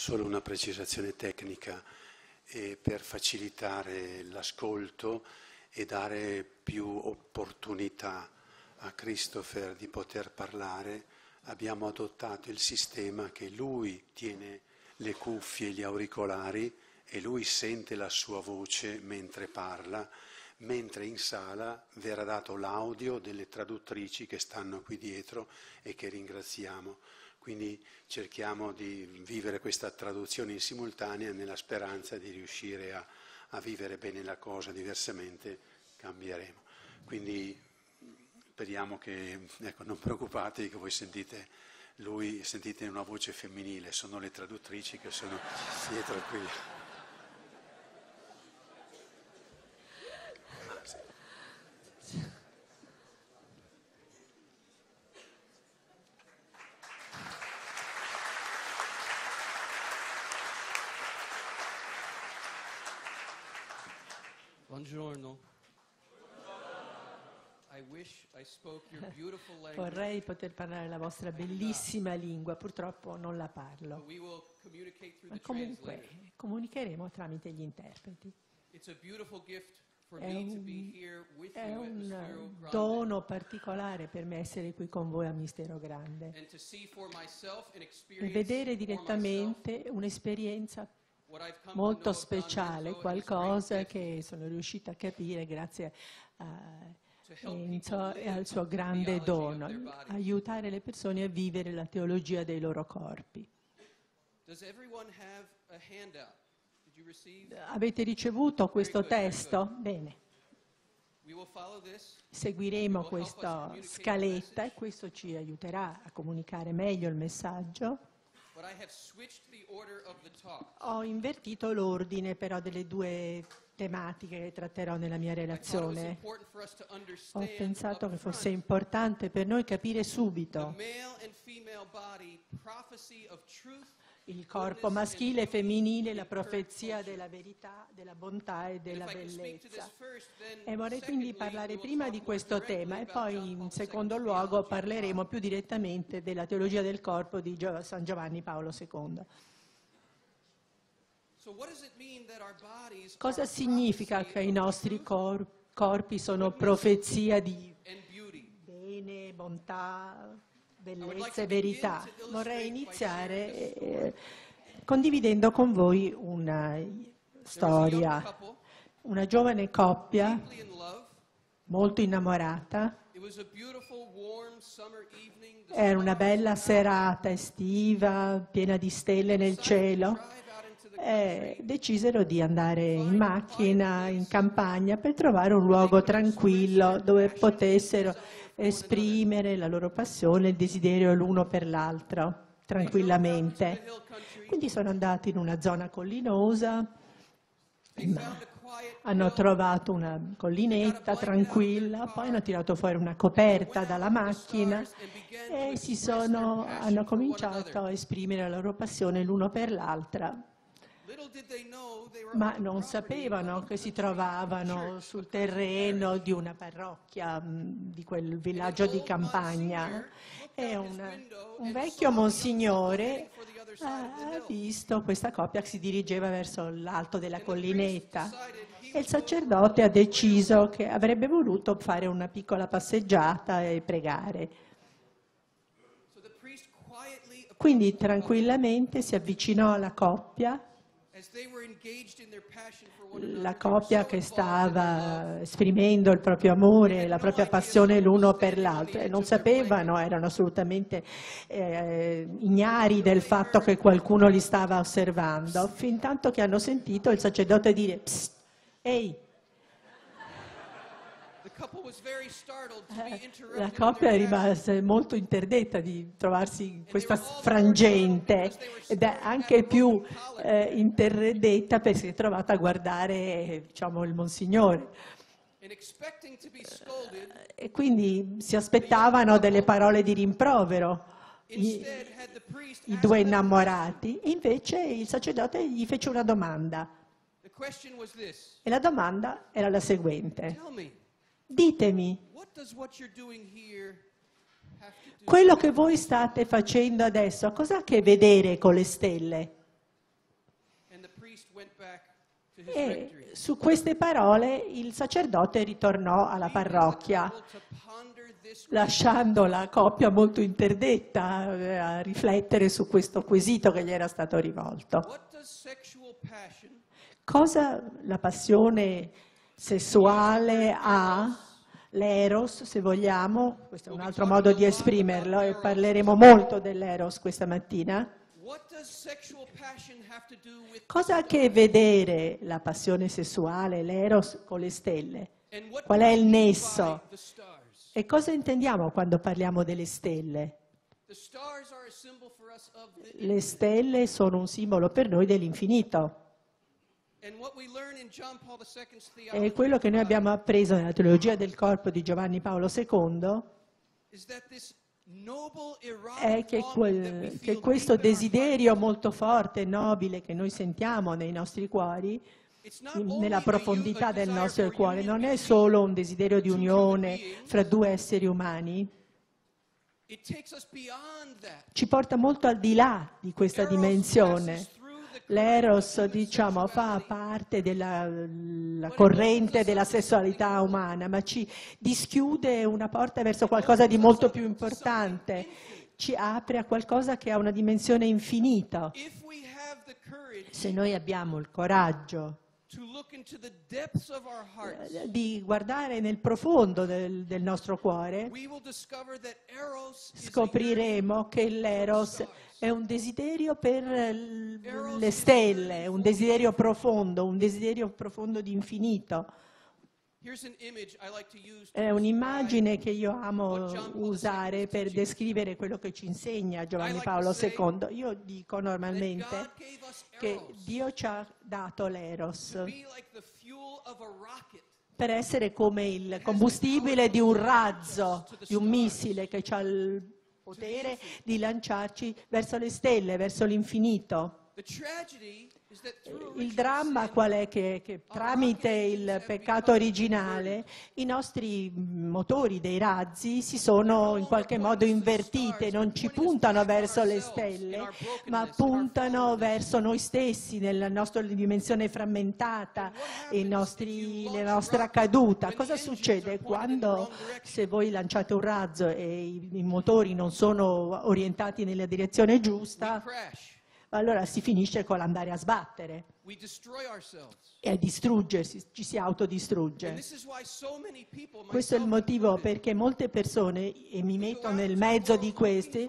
solo una precisazione tecnica eh, per facilitare l'ascolto e dare più opportunità a Christopher di poter parlare, abbiamo adottato il sistema che lui tiene le cuffie e gli auricolari e lui sente la sua voce mentre parla, mentre in sala verrà dato l'audio delle traduttrici che stanno qui dietro e che ringraziamo. Quindi cerchiamo di vivere questa traduzione in simultanea nella speranza di riuscire a, a vivere bene la cosa, diversamente cambieremo. Quindi speriamo che, ecco, non preoccupatevi che voi sentite lui, sentite una voce femminile, sono le traduttrici che sono dietro qui. Buongiorno. Vorrei poter parlare la vostra bellissima lingua, purtroppo non la parlo. Ma comunque comunicheremo tramite gli interpreti. È un, è un dono particolare per me essere qui con voi a Mistero Grande e vedere direttamente un'esperienza molto speciale, qualcosa che sono riuscita a capire grazie a Enzo e al suo grande dono, aiutare le persone a vivere la teologia dei loro corpi. Avete ricevuto questo testo? Bene. Seguiremo questa scaletta e questo ci aiuterà a comunicare meglio il messaggio. Ho invertito l'ordine però delle due tematiche che tratterò nella mia relazione. Ho pensato che fosse importante per noi capire subito il corpo maschile e femminile, la profezia della verità, della bontà e della bellezza. E vorrei quindi parlare prima di questo tema e poi in secondo luogo parleremo più direttamente della teologia del corpo di San Giovanni Paolo II. Cosa significa che i nostri cor- corpi sono profezia di bene, bontà, bellezza e verità? Vorrei iniziare eh, condividendo con voi una storia. Una giovane coppia molto innamorata. Era una bella serata estiva, piena di stelle nel cielo eh, decisero di andare in macchina, in campagna, per trovare un luogo tranquillo dove potessero esprimere la loro passione il desiderio l'uno per l'altro tranquillamente. Quindi sono andati in una zona collinosa, hanno trovato una collinetta tranquilla, poi hanno tirato fuori una coperta dalla macchina e sono, hanno cominciato a esprimere la loro passione l'uno per l'altra ma non sapevano che si trovavano sul terreno di una parrocchia, mm, di quel villaggio di campagna. E una, un vecchio monsignore ha visto questa coppia che si dirigeva verso l'alto della collinetta e il sacerdote ha deciso che avrebbe voluto fare una piccola passeggiata e pregare. Quindi tranquillamente si avvicinò alla coppia la coppia che stava esprimendo il proprio amore, la propria passione l'uno per l'altro e non sapevano, erano assolutamente eh, ignari del fatto che qualcuno li stava osservando, fin tanto che hanno sentito il sacerdote dire ehi, eh, la coppia rimase molto interdetta di trovarsi in questa frangente ed è anche più eh, interdetta perché si è trovata a guardare diciamo, il Monsignore. E quindi si aspettavano delle parole di rimprovero i, i due innamorati, invece il sacerdote gli fece una domanda. E la domanda era la seguente. Ditemi, quello che voi state facendo adesso, cosa ha a che vedere con le stelle? E su queste parole il sacerdote ritornò alla parrocchia, lasciando la coppia molto interdetta eh, a riflettere su questo quesito che gli era stato rivolto. Cosa la passione sessuale ha? L'eros, se vogliamo, questo è un altro modo di esprimerlo e parleremo molto dell'eros questa mattina. Cosa ha a che vedere la passione sessuale, l'eros, con le stelle? Qual è il nesso? E cosa intendiamo quando parliamo delle stelle? Le stelle sono un simbolo per noi dell'infinito. E quello che noi abbiamo appreso nella teologia del corpo di Giovanni Paolo II è che, quel, che questo desiderio molto forte e nobile che noi sentiamo nei nostri cuori, nella profondità del nostro cuore, non è solo un desiderio di unione fra due esseri umani, ci porta molto al di là di questa dimensione L'eros, diciamo, fa parte della corrente della sessualità umana, ma ci dischiude una porta verso qualcosa di molto più importante, ci apre a qualcosa che ha una dimensione infinita. Se noi abbiamo il coraggio di guardare nel profondo del, del nostro cuore, scopriremo che l'eros è un desiderio per le stelle, un desiderio profondo, un desiderio profondo di infinito. È un'immagine che io amo usare per descrivere quello che ci insegna Giovanni Paolo II. Io dico normalmente che Dio ci ha dato l'eros per essere come il combustibile di un razzo, di un missile che ha il potere di lanciarci verso le stelle, verso l'infinito. Il dramma qual è? Che, che, tramite il peccato originale i nostri motori dei razzi si sono in qualche modo invertiti, non ci puntano verso le stelle, ma puntano verso noi stessi, nella nostra dimensione frammentata, nostri, la nostra caduta. Cosa succede quando se voi lanciate un razzo e i, i motori non sono orientati nella direzione giusta? Allora si finisce con l'andare a sbattere. E a distruggersi, ci si autodistrugge. Questo è il motivo perché molte persone, e mi metto nel mezzo di questi,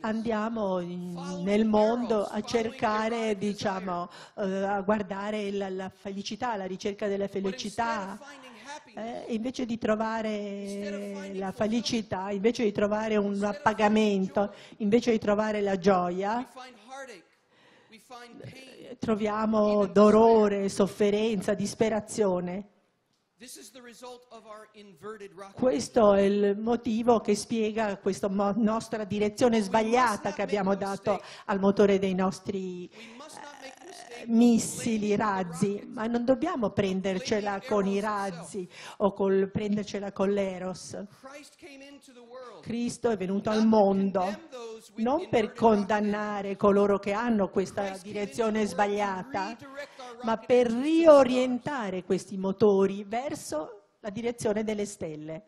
andiamo nel mondo a cercare, diciamo, uh, a guardare la, la, felicità, la ricerca della felicità. Eh, invece di trovare la felicità, invece di trovare un appagamento, invece di trovare la gioia, troviamo dolore, sofferenza, disperazione. Questo è il motivo che spiega questa nostra direzione sbagliata che abbiamo dato al motore dei nostri missili, razzi, ma non dobbiamo prendercela con i razzi o col, prendercela con l'Eros. Cristo è venuto al mondo non per condannare coloro che hanno questa direzione sbagliata, ma per riorientare questi motori verso la direzione delle stelle.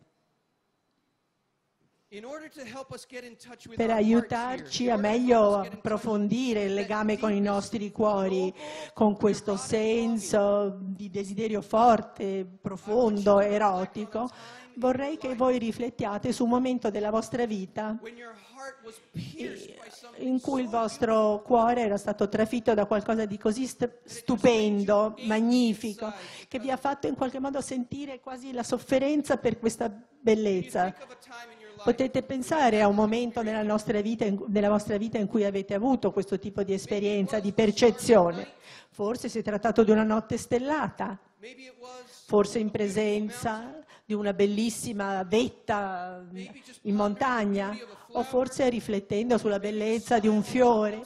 Per aiutarci a meglio approfondire il legame con i nostri cuori, con questo senso di desiderio forte, profondo, erotico, vorrei che voi riflettiate su un momento della vostra vita in cui il vostro cuore era stato trafitto da qualcosa di così stupendo, magnifico, che vi ha fatto in qualche modo sentire quasi la sofferenza per questa bellezza. Potete pensare a un momento nella, vita, nella vostra vita in cui avete avuto questo tipo di esperienza, di percezione. Forse si è trattato di una notte stellata, forse in presenza di una bellissima vetta in montagna, o forse riflettendo sulla bellezza di un fiore,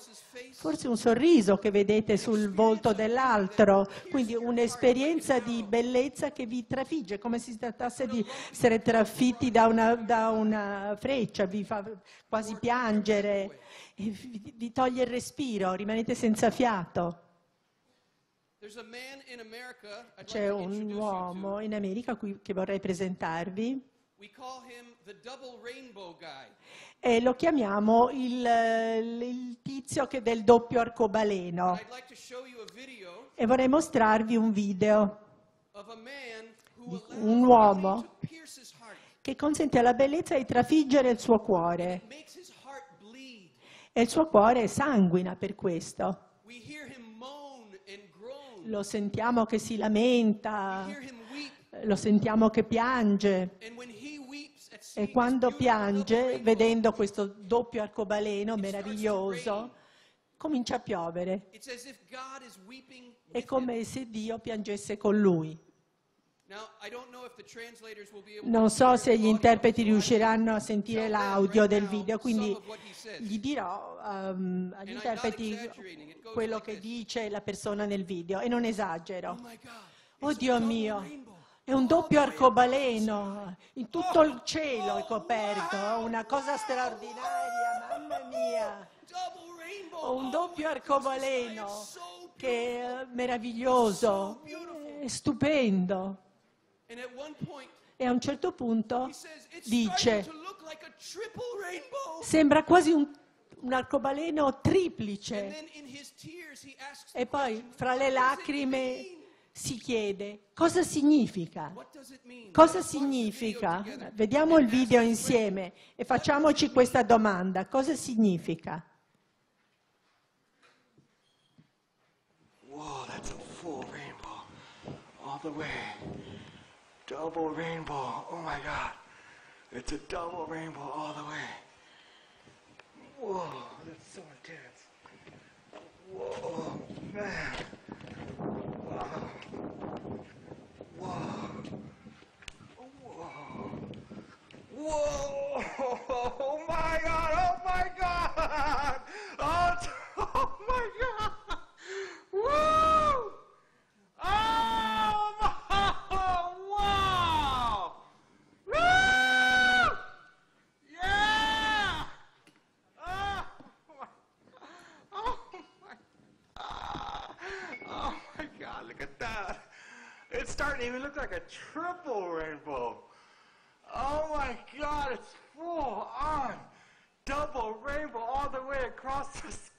forse un sorriso che vedete sul volto dell'altro, quindi un'esperienza di bellezza che vi trafigge, come se si trattasse di essere trafitti da una, da una freccia, vi fa quasi piangere, vi, vi toglie il respiro, rimanete senza fiato. C'è un uomo in America che vorrei presentarvi. E lo chiamiamo il, il tizio che del doppio arcobaleno. E vorrei mostrarvi un video di un uomo che consente alla bellezza di trafiggere il suo cuore. E il suo cuore sanguina per questo. Lo sentiamo che si lamenta, lo sentiamo che piange. E quando piange, vedendo questo doppio arcobaleno meraviglioso, comincia a piovere. È come se Dio piangesse con lui. Non so se gli interpreti riusciranno a sentire l'audio del video, quindi gli dirò um, agli interpreti quello che dice la persona nel video e non esagero. Oh Dio mio, è un doppio arcobaleno, in tutto il cielo è coperto, una cosa straordinaria, mamma mia. Ho un doppio arcobaleno che è meraviglioso, è stupendo. E a un certo punto dice, sembra quasi un, un arcobaleno triplice. E poi fra le lacrime si chiede cosa significa? Cosa significa? Vediamo il video insieme e facciamoci questa domanda. Cosa significa? Wow, that's a full rainbow all the way. Double rainbow. Oh my God. It's a double rainbow all the way. Whoa, that's so intense. Whoa, man. Wow. Whoa. Whoa. Whoa! Oh my God! Oh my God! Oh, oh my God! Woo! Oh my! Wow! Woo! Yeah! Oh my! Oh my! Oh my God! Look at that! It's starting to even look like a triple rainbow. Oh my God, it's full on. Double rainbow all the way across the sky.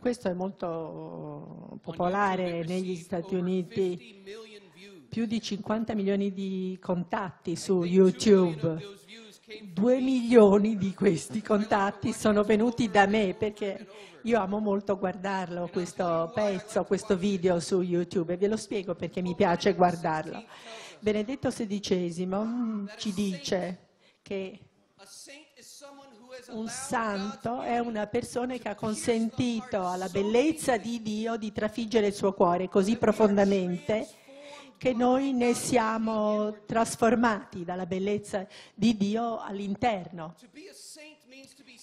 Questo è molto popolare negli Stati Uniti. Più di 50 milioni di contatti su YouTube. Due milioni di questi contatti sono venuti da me perché io amo molto guardarlo, questo pezzo, questo video su YouTube e ve lo spiego perché mi piace guardarlo. Benedetto XVI ci dice che un santo è una persona che ha consentito alla bellezza di Dio di trafiggere il suo cuore così profondamente che noi ne siamo trasformati dalla bellezza di Dio all'interno.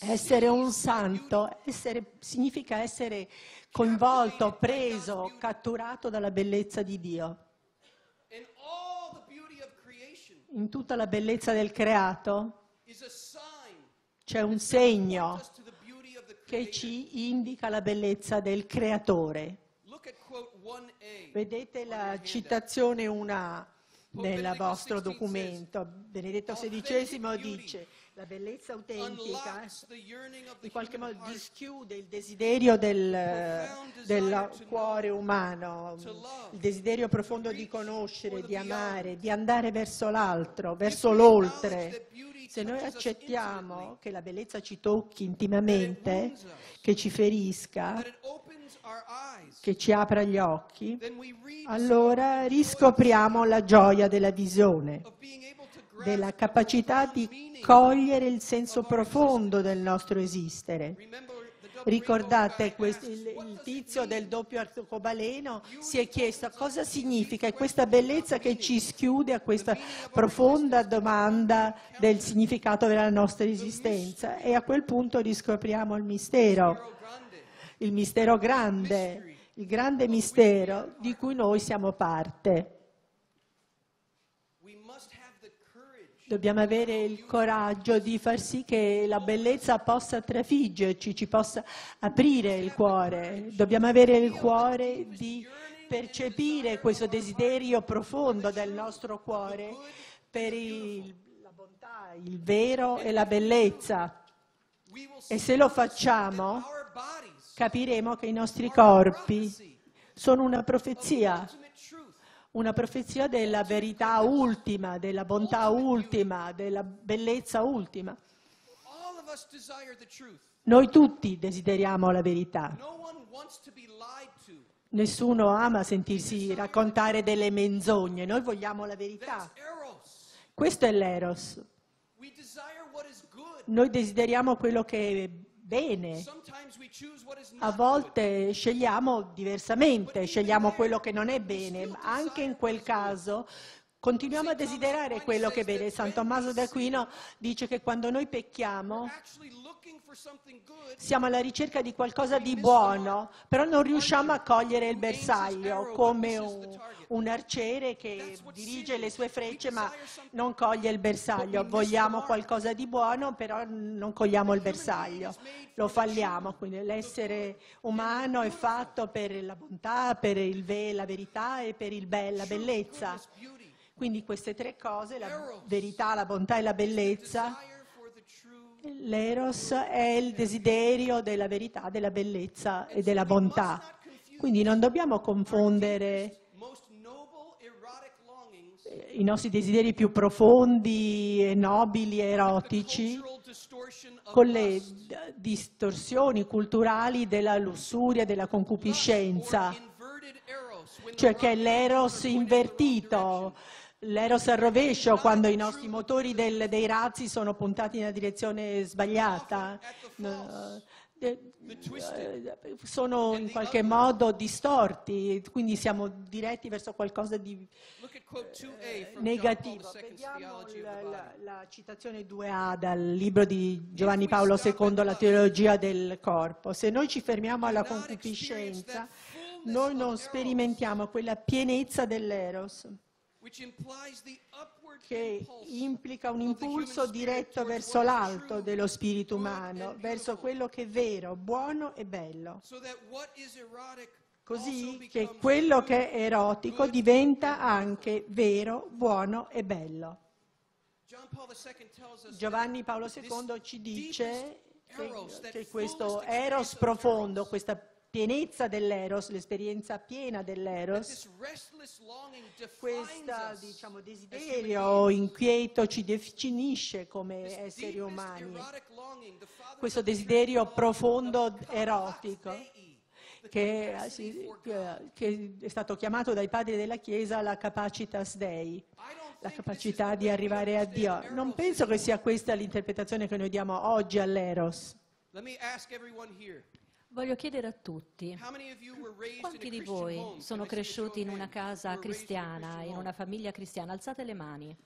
Essere un santo essere, significa essere coinvolto, preso, catturato dalla bellezza di Dio. In tutta la bellezza del creato c'è un segno che ci indica la bellezza del creatore. Vedete la citazione 1A nel vostro documento. Benedetto XVI dice, La bellezza autentica in qualche modo dischiude il desiderio del, del cuore umano, il desiderio profondo di conoscere, di amare, di andare verso l'altro, verso l'oltre. Se noi accettiamo che la bellezza ci tocchi intimamente, che ci ferisca, che ci apra gli occhi, allora riscopriamo la gioia della visione, della capacità di cogliere il senso profondo del nostro esistere. Ricordate il, tizio del doppio arcobaleno si è chiesto cosa significa questa bellezza che ci schiude a questa profonda domanda del significato della nostra esistenza e a quel punto riscopriamo il mistero, il mistero grande, il grande mistero di cui noi siamo parte. Dobbiamo avere il coraggio di far sì che la bellezza possa trafiggerci, ci possa aprire il cuore. Dobbiamo avere il cuore di percepire questo desiderio profondo del nostro cuore per il, la bontà, il vero e la bellezza. E se lo facciamo, capiremo che i nostri corpi sono una profezia una profezia della verità ultima, della bontà ultima, della bellezza ultima. Noi tutti desideriamo la verità. Nessuno ama sentirsi raccontare delle menzogne, noi vogliamo la verità. Questo è l'eros. Noi desideriamo quello che è bene. A volte scegliamo diversamente, scegliamo quello che non è bene, ma anche in quel caso continuiamo a desiderare quello che bene. San Tommaso d'Aquino dice che quando noi pecchiamo siamo alla ricerca di qualcosa di buono, però non riusciamo a cogliere il bersaglio come un, un arciere che dirige le sue frecce ma non coglie il bersaglio. Vogliamo qualcosa di buono, però non cogliamo il bersaglio. Lo falliamo, quindi l'essere umano è fatto per la bontà, per ve- la verità e per be- la bellezza. Quindi queste tre cose, la verità, la bontà e la bellezza, L'eros è il desiderio della verità, della bellezza e della bontà. Quindi non dobbiamo confondere i nostri desideri più profondi e nobili e erotici con le distorsioni culturali della lussuria, della concupiscenza, cioè che è l'eros invertito, l'eros al rovescio quando i nostri motori del, dei razzi sono puntati nella direzione sbagliata. Eh, sono in qualche modo distorti, quindi siamo diretti verso qualcosa di eh, negativo. Vediamo la, la, la, citazione 2a dal libro di Giovanni Paolo II, La teologia del corpo. Se noi ci fermiamo alla concupiscenza, noi non sperimentiamo quella pienezza dell'eros che implica un impulso diretto verso l'alto dello spirito umano, verso quello che è vero, buono e bello. Così che quello che è erotico diventa anche vero, buono e bello. Giovanni Paolo II ci dice che, che questo eros profondo, questa pienezza dell'eros, l'esperienza piena dell'eros, questo diciamo, desiderio inquieto ci definisce come esseri umani, questo desiderio profondo erotico che, che è stato chiamato dai padri della Chiesa la capacitas Dei, la capacità di arrivare a Dio. Non penso che sia questa l'interpretazione che noi diamo oggi all'eros. Voglio chiedere a tutti, quanti di voi sono cresciuti in una casa cristiana, in una famiglia cristiana? Alzate le mani.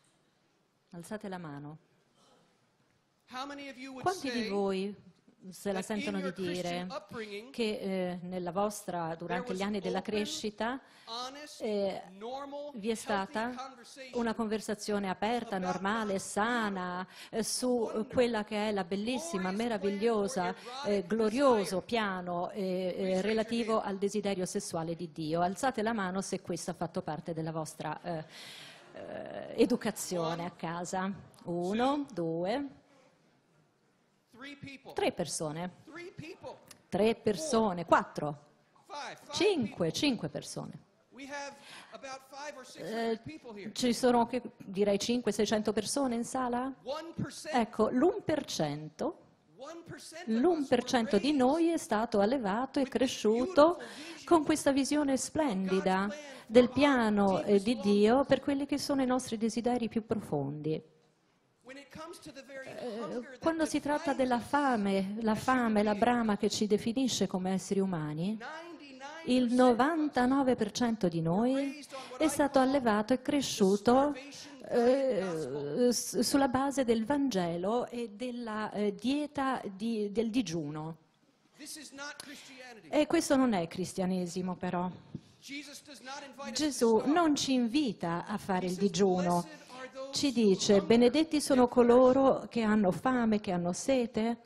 Alzate la mano. Quanti di voi se la sentono di dire che eh, nella vostra, durante gli anni della crescita, eh, vi è stata una conversazione aperta, normale, sana, eh, su quella che è la bellissima, meravigliosa, eh, glorioso piano eh, eh, relativo al desiderio sessuale di Dio. Alzate la mano se questo ha fatto parte della vostra educazione a casa. Uno, due, Tre persone. Tre persone. Quattro. Cinque. Cinque persone. Eh, ci sono, direi, 500-600 persone in sala? Ecco, l'1%, l'1% di noi è stato allevato e cresciuto con questa visione splendida del piano eh, di Dio per quelli che sono i nostri desideri più profondi. Eh, quando si tratta della fame, la fame, la brama che ci definisce come esseri umani, il 99% di noi è stato allevato e cresciuto eh, sulla base del Vangelo e della eh, dieta di, del digiuno. E questo non è cristianesimo però. Gesù non ci invita a fare il digiuno, ci dice benedetti sono coloro che hanno fame, che hanno sete,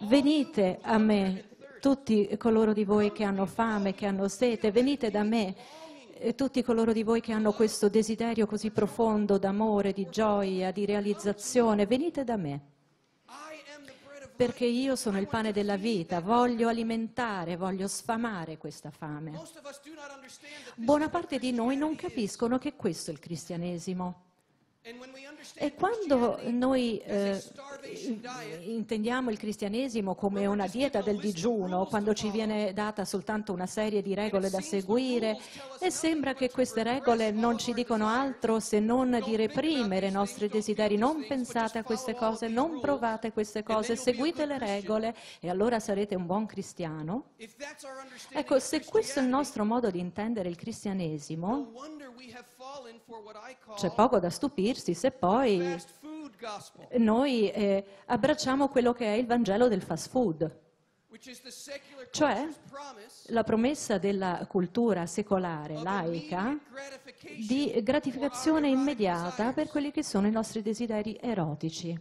venite a me tutti coloro di voi che hanno fame, che hanno sete, venite da me, tutti coloro di voi che hanno questo desiderio così profondo d'amore, di gioia, di realizzazione, venite da me. Perché io sono il pane della vita, voglio alimentare, voglio sfamare questa fame. Buona parte di noi non capiscono che questo è il cristianesimo. E quando noi eh, intendiamo il cristianesimo come una dieta del digiuno, quando ci viene data soltanto una serie di regole da seguire e sembra che queste regole non ci dicono altro se non di reprimere i nostri desideri, non pensate a queste cose, non provate queste cose, seguite le regole e allora sarete un buon cristiano. Ecco, se questo è il nostro modo di intendere il cristianesimo, c'è poco da stupirsi se poi noi eh, abbracciamo quello che è il Vangelo del fast food, cioè la promessa della cultura secolare, laica, di gratificazione immediata per quelli che sono i nostri desideri erotici.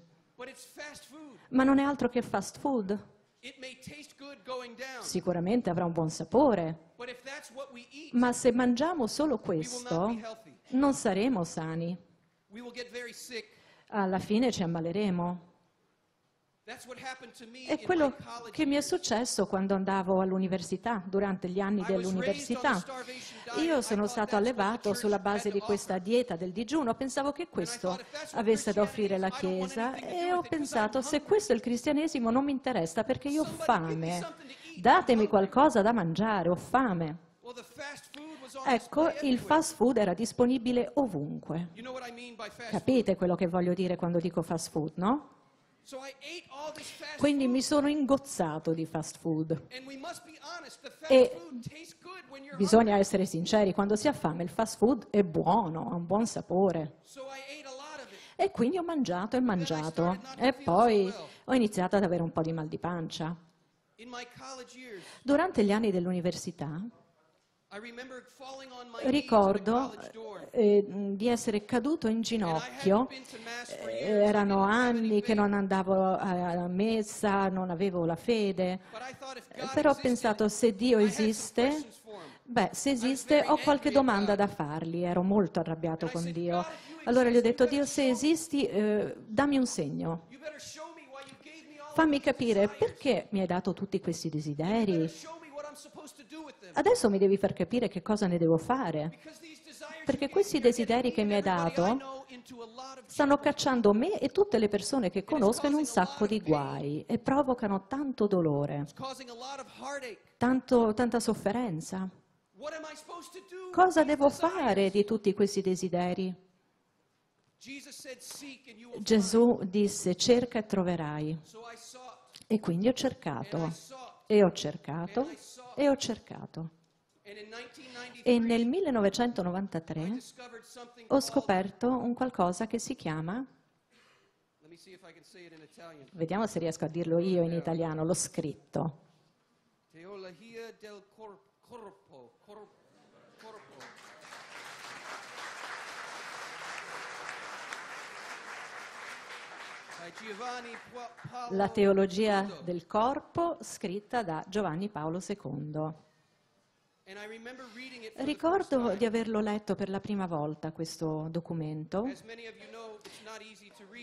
Ma non è altro che fast food. Sicuramente avrà un buon sapore, ma se mangiamo solo questo, non saremo sani. Alla fine ci ammaleremo. È quello che mi è successo quando andavo all'università, durante gli anni dell'università. Io sono stato allevato sulla base di questa dieta del digiuno, pensavo che questo avesse da offrire la Chiesa e ho pensato se questo è il cristianesimo non mi interessa perché io ho fame, datemi qualcosa da mangiare, ho fame. Ecco, il fast food era disponibile ovunque. Capite quello che voglio dire quando dico fast food, no? Quindi mi sono ingozzato di fast food. E bisogna essere sinceri, quando si ha fame il fast food è buono, ha un buon sapore. E quindi ho mangiato e mangiato e poi ho iniziato ad avere un po' di mal di pancia. Durante gli anni dell'università Ricordo eh, di essere caduto in ginocchio, eh, erano anni che non andavo a messa, non avevo la fede, però ho pensato se Dio esiste, beh, se esiste ho qualche domanda da fargli, ero molto arrabbiato con Dio. Allora gli ho detto, Dio, se esisti, eh, dammi un segno. Fammi capire perché mi hai dato tutti questi desideri, Adesso mi devi far capire che cosa ne devo fare, perché questi desideri che mi hai dato stanno cacciando me e tutte le persone che conosco in un sacco di guai e provocano tanto dolore, tanto, tanta sofferenza. Cosa devo fare di tutti questi desideri? Gesù disse cerca e troverai. E quindi ho cercato, e ho cercato, e ho cercato. E nel 1993 ho scoperto un qualcosa che si chiama, vediamo se riesco a dirlo io in italiano, l'ho scritto. Teologia del corpo, corpo, La teologia del corpo scritta da Giovanni Paolo II. Ricordo di averlo letto per la prima volta questo documento.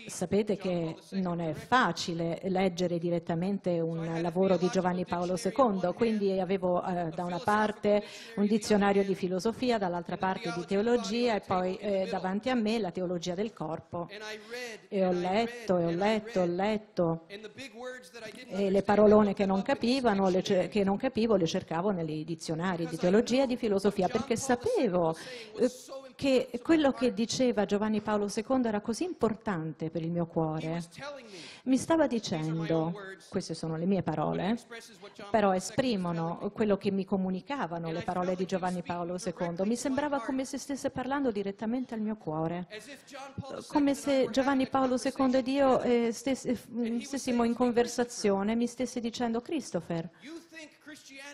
Sapete che non è facile leggere direttamente un lavoro di Giovanni Paolo II, quindi avevo eh, da una parte un dizionario di filosofia, dall'altra parte di teologia e poi eh, davanti a me la teologia del corpo. E ho letto, e ho letto, ho letto. E le parolone che non, capivano, le, che non capivo le cercavo nei dizionari di teologia e di filosofia perché sapevo eh, che quello che diceva Giovanni Paolo II era così importante per il mio cuore. Mi stava dicendo, queste sono le mie parole, però esprimono quello che mi comunicavano le parole di Giovanni Paolo II. Mi sembrava come se stesse parlando direttamente al mio cuore, come se Giovanni Paolo II ed io eh, stessimo in conversazione, mi stesse dicendo Christopher,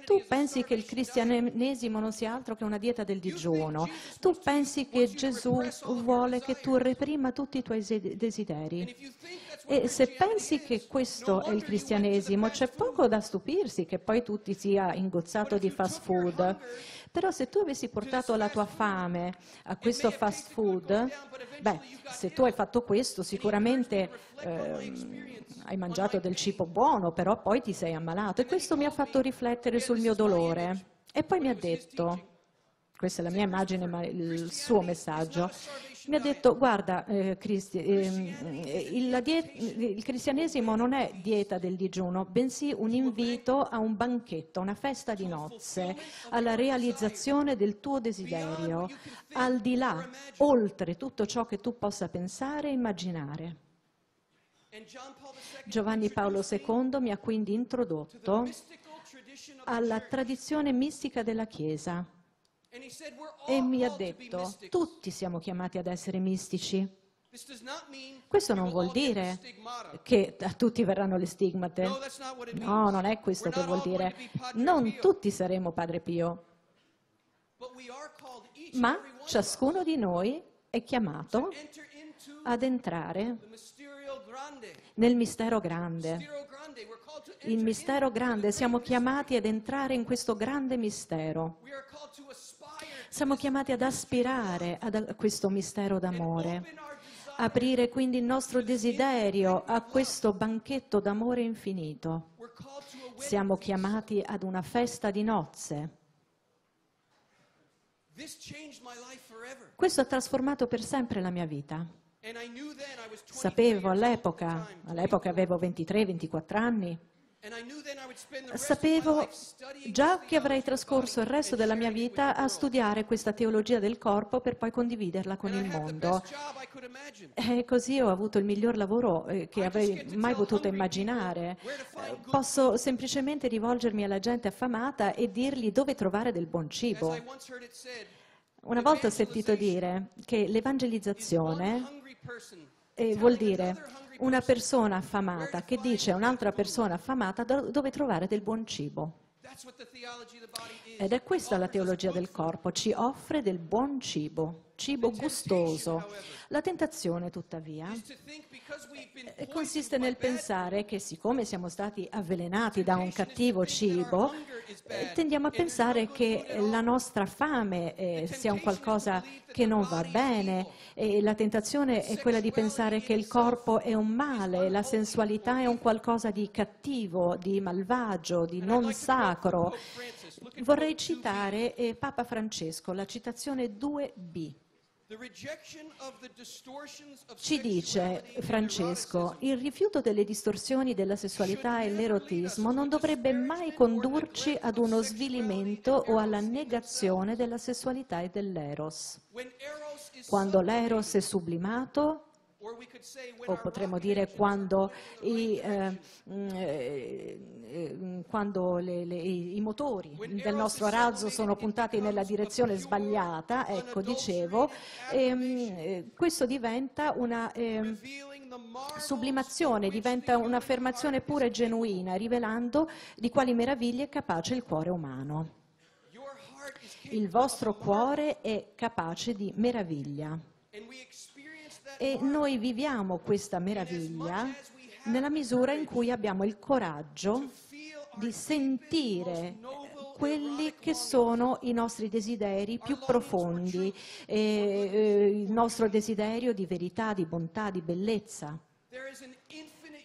tu pensi che il cristianesimo non sia altro che una dieta del digiuno. Tu pensi che Gesù vuole che tu reprima tutti i tuoi desideri. E se pensi che questo è il cristianesimo, c'è poco da stupirsi che poi tu ti sia ingozzato di fast food. Però se tu avessi portato la tua fame a questo fast food, beh, se tu hai fatto questo sicuramente eh, hai mangiato del cibo buono, però poi ti sei ammalato e questo mi ha fatto riflettere sul mio dolore. E poi mi ha detto, questa è la mia immagine, ma il suo messaggio, mi ha detto guarda eh, Cristi, eh, il, il, cristianesimo non è dieta del digiuno, bensì un invito a un banchetto, una festa di nozze, alla realizzazione del tuo desiderio, al di là, oltre tutto ciò che tu possa pensare e immaginare. Giovanni Paolo II mi ha quindi introdotto alla tradizione mistica della Chiesa e mi ha detto, tutti siamo chiamati ad essere mistici. Questo non vuol dire che a tutti verranno le stigmate. No, non è questo che vuol dire. Non tutti saremo Padre Pio. Ma ciascuno di noi è chiamato ad entrare nel mistero grande. Il mistero grande, siamo chiamati ad entrare in questo grande mistero. Siamo chiamati ad aspirare a questo mistero d'amore, aprire quindi il nostro desiderio a questo banchetto d'amore infinito. Siamo chiamati ad una festa di nozze. Questo ha trasformato per sempre la mia vita. Sapevo all'epoca, all'epoca avevo 23-24 anni, Sapevo già che avrei trascorso il resto della mia vita a studiare questa teologia del corpo per poi condividerla con il mondo. E così ho avuto il miglior lavoro eh, che avrei mai potuto immaginare. Posso semplicemente rivolgermi alla gente affamata e dirgli dove trovare del buon cibo. Una volta ho sentito dire che l'evangelizzazione eh, vuol dire una persona affamata che dice a un'altra persona affamata dove trovare del buon cibo. Ed è questa la teologia del corpo, ci offre del buon cibo, cibo gustoso. La tentazione, tuttavia, eh, consiste nel pensare che siccome siamo stati avvelenati da un cattivo cibo, eh, tendiamo a pensare che la nostra fame eh, sia un qualcosa che non va bene e la tentazione è quella di pensare che il corpo è un male, la sensualità è un qualcosa di cattivo, di malvagio, di non sacro. Vorrei citare eh, Papa Francesco, la citazione 2b. Ci dice Francesco, il rifiuto delle distorsioni della sessualità e l'erotismo non dovrebbe mai condurci ad uno svilimento o alla negazione della sessualità e dell'eros. Quando l'eros è sublimato, o potremmo dire quando i, eh, eh, quando le, le, i motori del nostro razzo sono puntati nella direzione sbagliata, ecco, dicevo, ehm, eh, questo diventa una ehm, sublimazione, diventa un'affermazione pura e genuina, rivelando di quali meraviglie è capace il cuore umano. Il vostro cuore è capace di meraviglia. E noi viviamo questa meraviglia nella misura in cui abbiamo il coraggio di sentire quelli che sono i nostri desideri più profondi, eh, eh, il nostro desiderio di verità, di bontà, di bellezza.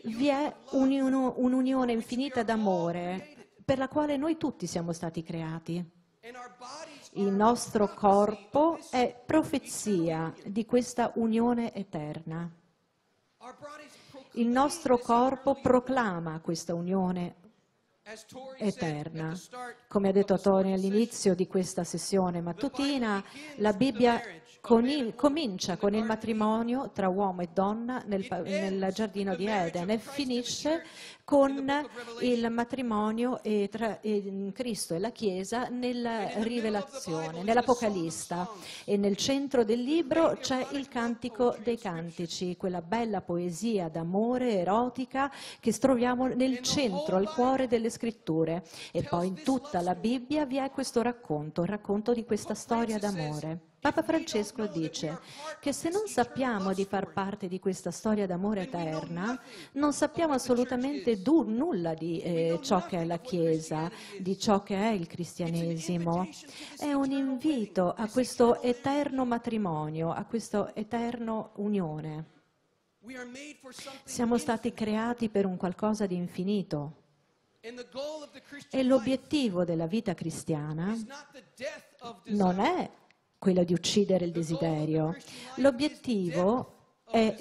Vi è un'unione infinita d'amore per la quale noi tutti siamo stati creati. Il nostro corpo è profezia di questa unione eterna. Il nostro corpo proclama questa unione eterna. Come ha detto Tony all'inizio di questa sessione mattutina, la Bibbia comincia con il matrimonio tra uomo e donna nel, nel giardino di Eden e finisce con il matrimonio tra Cristo e la Chiesa nella rivelazione, nell'Apocalista. E nel centro del libro c'è il Cantico dei Cantici, quella bella poesia d'amore erotica che troviamo nel centro, al cuore delle scritture. E poi in tutta la Bibbia vi è questo racconto, il racconto di questa storia d'amore. Papa Francesco dice che se non sappiamo di far parte di questa storia d'amore eterna, non sappiamo assolutamente nulla di eh, ciò che è la Chiesa, di ciò che è il cristianesimo. È un invito a questo eterno matrimonio, a questa eterna unione. Siamo stati creati per un qualcosa di infinito. E l'obiettivo della vita cristiana non è quello di uccidere il desiderio. L'obiettivo è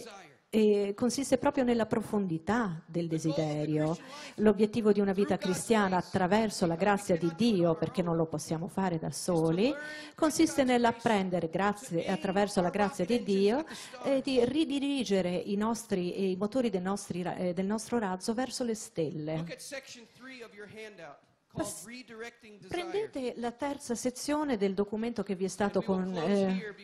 e consiste proprio nella profondità del desiderio. L'obiettivo di una vita cristiana attraverso la grazia di Dio, perché non lo possiamo fare da soli, consiste nell'apprendere grazie, attraverso la grazia di Dio e di ridirigere i, nostri, i motori del, nostri, eh, del nostro razzo verso le stelle. Prendete la terza sezione del documento che vi è stato con, eh,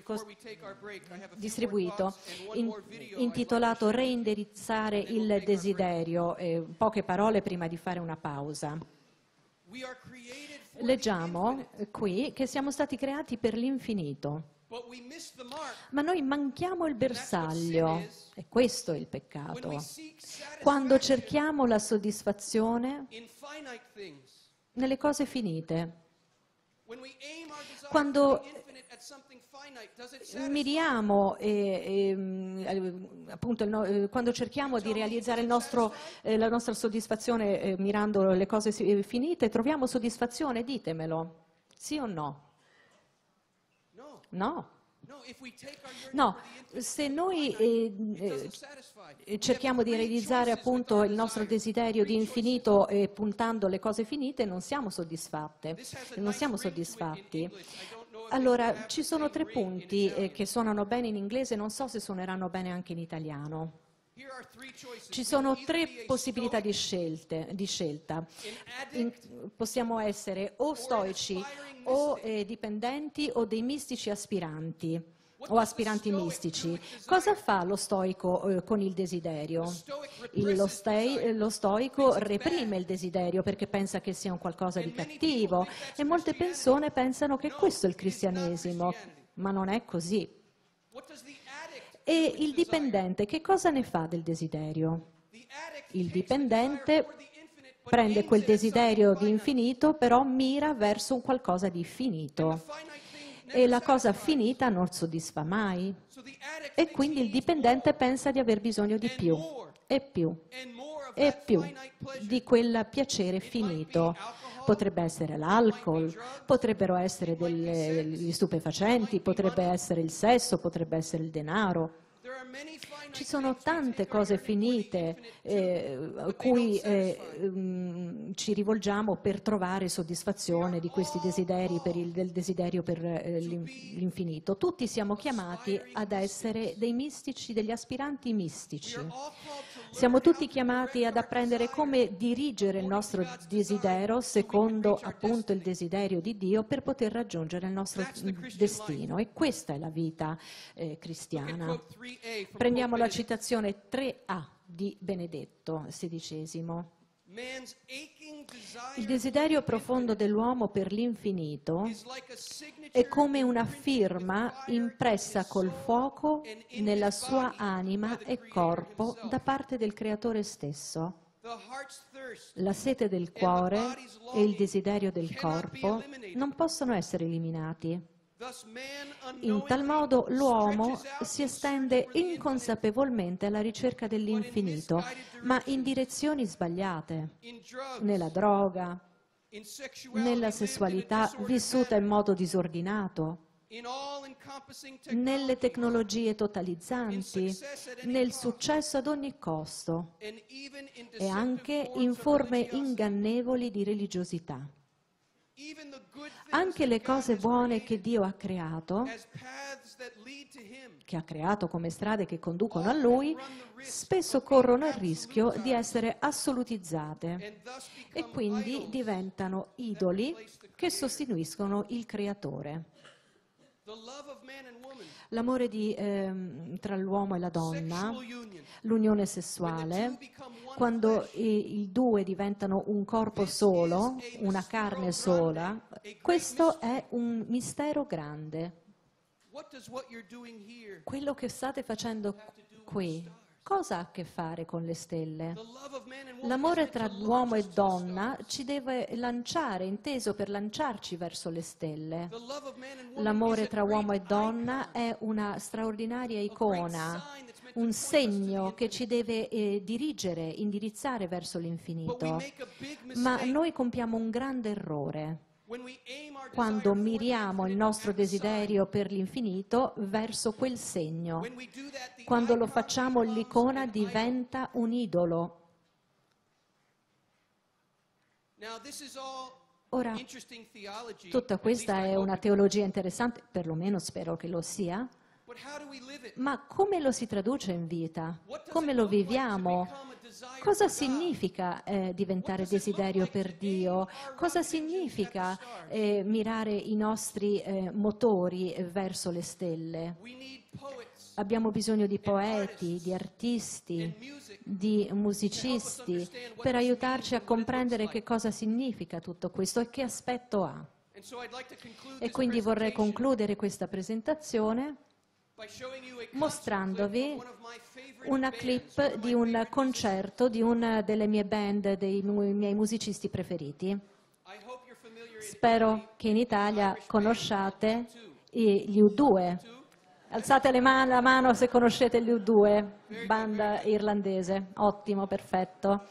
distribuito, in, intitolato Reindirizzare il desiderio. Eh, poche parole prima di fare una pausa. Leggiamo qui che siamo stati creati per l'infinito. Ma noi manchiamo il bersaglio e questo è il peccato. Quando cerchiamo la soddisfazione nelle cose finite. Quando miriamo e, e, appunto il, quando cerchiamo di realizzare nostro, eh, la nostra soddisfazione eh, mirando le cose finite, troviamo soddisfazione? Ditemelo. Sì o no? No. No, se noi eh, eh, cerchiamo di realizzare appunto il nostro desiderio di infinito eh, puntando le cose finite, non siamo soddisfatte, non siamo soddisfatti. Allora, ci sono tre punti eh, che suonano bene in inglese, non so se suoneranno bene anche in italiano. Ci sono tre possibilità di, scelte, di scelta. In, possiamo essere o stoici o eh, dipendenti o dei mistici aspiranti o aspiranti mistici. Cosa fa lo stoico eh, con il desiderio? Il, lo, stei, lo, stoico reprime il desiderio perché pensa che sia un qualcosa di cattivo e molte persone pensano che questo è il cristianesimo, ma non è così. E il dipendente che cosa ne fa del desiderio? Il dipendente prende quel desiderio di infinito, però mira verso un qualcosa di finito e la cosa finita non soddisfa mai. E quindi il dipendente pensa di aver bisogno di più e più e più di quel piacere finito. Potrebbe essere l'alcol, potrebbero essere degli stupefacenti, potrebbe essere il sesso, potrebbe essere il denaro. Ci sono tante cose finite eh, a cui eh, um, ci rivolgiamo per trovare soddisfazione di questi desideri, per il, del desiderio per eh, l'infinito. Tutti siamo chiamati ad essere dei mistici, degli aspiranti mistici. Siamo tutti chiamati ad apprendere come dirigere il nostro desiderio secondo appunto il desiderio di Dio per poter raggiungere il nostro destino. E questa è la vita eh, cristiana. Prendiamo la citazione 3a di Benedetto XVI. Il desiderio profondo dell'uomo per l'infinito è come una firma impressa col fuoco nella sua anima e corpo da parte del Creatore stesso. La sete del cuore e il desiderio del corpo non possono essere eliminati. In tal modo l'uomo si estende inconsapevolmente alla ricerca dell'infinito, ma in direzioni sbagliate, nella droga, nella sessualità vissuta in modo disordinato, nelle tecnologie totalizzanti, nel successo ad ogni costo e anche in forme ingannevoli di religiosità. Anche le cose buone che Dio ha creato, che ha creato come strade che conducono a Lui, spesso corrono il rischio di essere assolutizzate e quindi diventano idoli che sostituiscono il Creatore. L'amore di, eh, tra l'uomo e la donna, l'unione sessuale, quando i, i, due diventano un corpo solo, una carne sola, questo è un mistero grande. Quello che state facendo qui cosa ha a che fare con le stelle? L'amore tra uomo e donna ci deve lanciare, inteso per lanciarci verso le stelle. L'amore tra uomo e donna è una straordinaria icona, un segno che ci deve eh, dirigere, indirizzare verso l'infinito. Ma noi compiamo un grande errore quando miriamo il nostro desiderio per l'infinito verso quel segno. Quando lo facciamo l'icona diventa un idolo. Ora, tutta questa è una teologia interessante, perlomeno spero che lo sia, ma come lo si traduce in vita? Come lo viviamo? Cosa significa eh, diventare desiderio per Dio? Cosa significa eh, mirare i nostri eh, motori verso le stelle? Abbiamo bisogno di poeti, di artisti, di musicisti per aiutarci a comprendere che cosa significa tutto questo e che aspetto ha. E quindi vorrei concludere questa presentazione mostrandovi una clip di un concerto di una delle mie band, dei miei musicisti preferiti. Spero che in Italia conosciate gli U2. Alzate man- la mano se conoscete gli U2, banda irlandese. Ottimo, perfetto.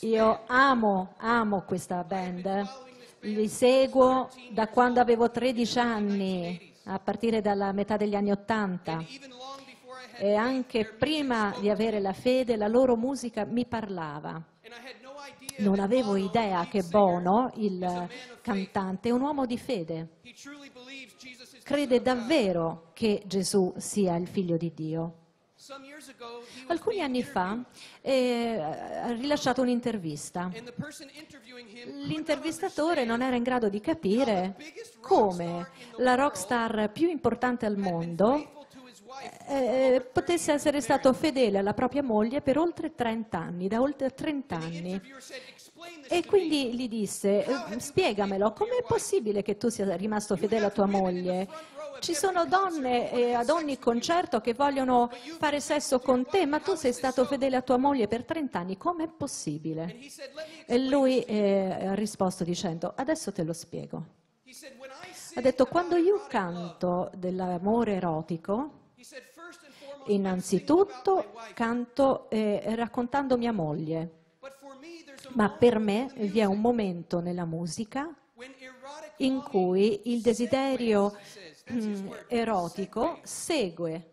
Io amo, amo questa band. Li seguo da quando avevo 13 anni, a partire dalla metà degli anni Ottanta e anche prima di avere la fede la loro musica mi parlava. Non avevo idea che Bono, il cantante, è un uomo di fede. Crede davvero che Gesù sia il figlio di Dio. Alcuni anni fa eh, ha rilasciato un'intervista. L'intervistatore non era in grado di capire come la rockstar più importante al mondo eh, eh, potesse essere stato fedele alla propria moglie per oltre 30 anni, da oltre 30 anni. E quindi gli disse, spiegamelo, com'è possibile che tu sia rimasto fedele a tua moglie? Ci sono donne eh, ad ogni concerto che vogliono fare sesso con te, ma tu sei stato fedele a tua moglie per 30 anni, com'è possibile? E lui eh, ha risposto dicendo, adesso te lo spiego. Ha detto, quando io canto dell'amore erotico, Innanzitutto canto eh, raccontando mia moglie, ma per me vi è un momento nella musica in cui il desiderio mm, erotico segue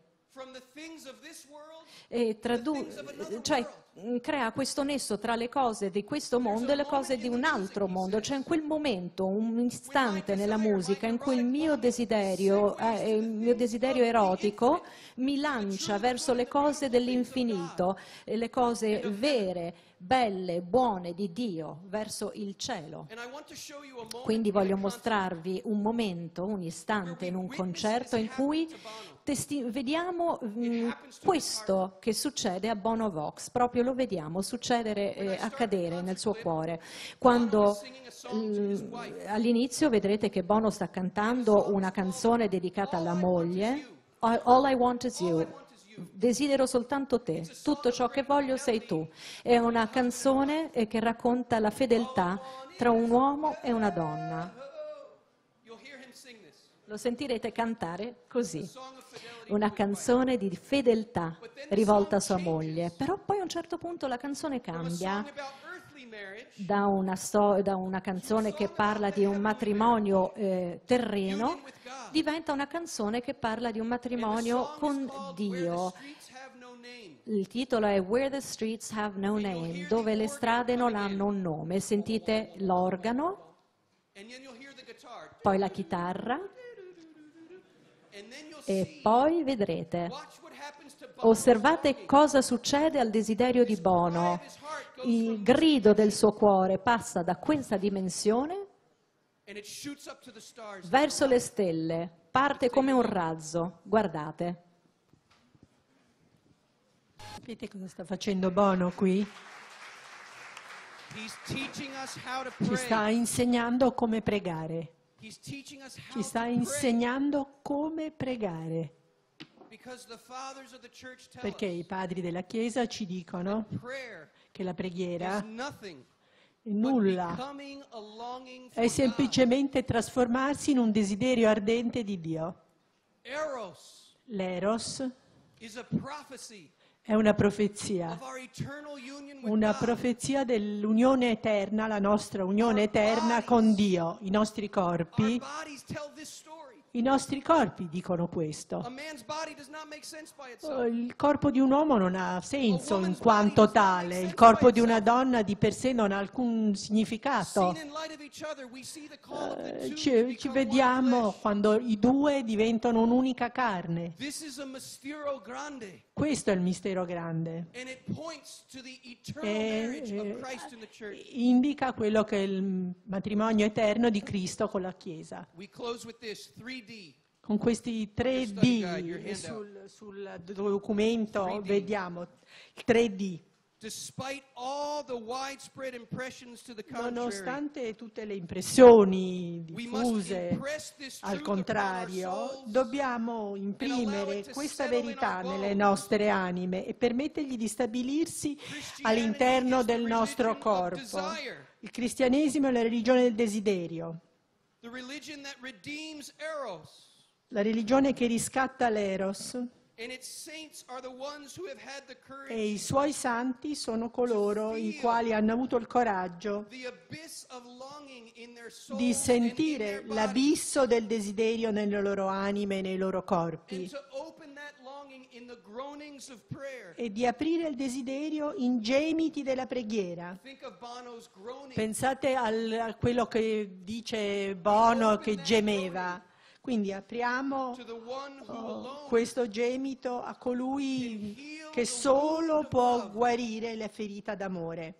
e tradu- cioè Mm, crea questo nesso tra le cose di questo mondo e le cose di un altro mondo. C'è in quel momento, un istante nella musica in cui il mio desiderio, eh, il mio desiderio erotico mi lancia verso le cose dell'infinito, le cose vere, belle, buone di Dio, verso il cielo. Quindi voglio mostrarvi un momento, un istante in un concerto in cui testi- vediamo mh, mm, questo che succede a Bono Vox, proprio lo vediamo succedere, eh, accadere nel suo cuore. Quando mh, mm, all'inizio vedrete che Bono sta cantando una canzone dedicata alla moglie, All I Want Is You, desidero soltanto te, tutto ciò che voglio sei tu. È una canzone eh, che racconta la fedeltà tra un uomo e una donna. Lo sentirete cantare così, una canzone di fedeltà rivolta a sua moglie. Però poi a un certo punto la canzone cambia da una, sto- da una canzone che parla di un matrimonio eh, terreno, diventa una canzone che parla di un matrimonio con Dio. Il titolo è Where the Streets Have No Name, dove le strade non hanno un nome. Sentite l'organo, poi la chitarra e poi vedrete. Osservate cosa succede al desiderio di Bono. Il grido del suo cuore passa da questa dimensione verso le stelle, parte come un razzo. Guardate. Sapete cosa sta facendo Bono qui? Ci sta insegnando come pregare. Ci sta insegnando come pregare. Perché i padri della Chiesa ci dicono che la preghiera è nulla, è semplicemente trasformarsi in un desiderio ardente di Dio. L'eros è una profezia, una profezia dell'unione eterna, la nostra unione eterna con Dio, i nostri corpi. I nostri corpi dicono questo. Oh, il corpo di un uomo non ha senso in quanto tale, il corpo di una donna di per sé non ha alcun significato. Uh, ci, ci vediamo quando i due diventano un'unica carne. Questo è il mistero grande. E eh, indica quello che è il matrimonio eterno di Cristo con la Chiesa con questi 3D sul, sul documento 3D. vediamo il 3D. Nonostante tutte le impressioni diffuse, al contrario, dobbiamo imprimere questa verità nelle nostre anime e permettergli di stabilirsi all'interno del nostro corpo. Il cristianesimo è la religione del desiderio. La religione che riscatta l'Eros. E i suoi santi sono coloro i quali hanno avuto il coraggio di sentire l'abisso del desiderio nelle loro anime e nei loro corpi. E di aprire il desiderio in gemiti della preghiera. Pensate al, a quello che dice Bono che gemeva. Quindi apriamo oh, questo gemito a colui che solo può guarire la ferita d'amore.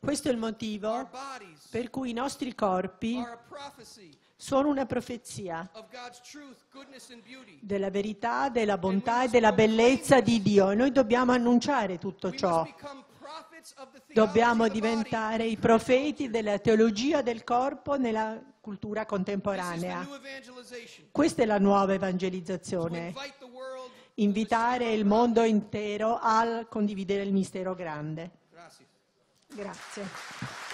Questo è il motivo per cui i nostri corpi sono una profezia della verità, della bontà e della bellezza di Dio. E noi dobbiamo annunciare tutto ciò. Dobbiamo diventare i profeti della teologia del corpo nella cultura contemporanea. Questa è la nuova evangelizzazione. Invitare il mondo intero a condividere il mistero grande. Grazie.